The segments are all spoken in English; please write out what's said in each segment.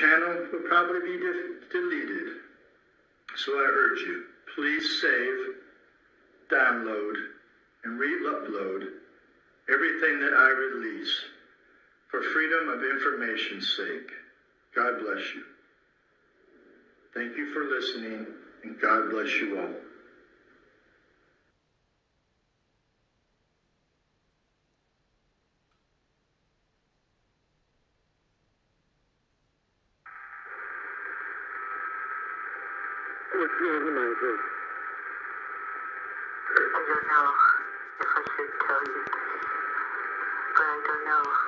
channel will probably be deleted. So I urge you, please save, download, and re-upload everything that I release for freedom of information's sake. God bless you. Thank you for listening, and God bless you all. I don't know if I should tell you, but I don't know.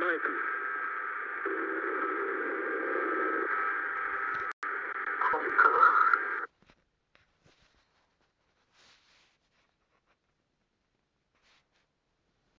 Michael.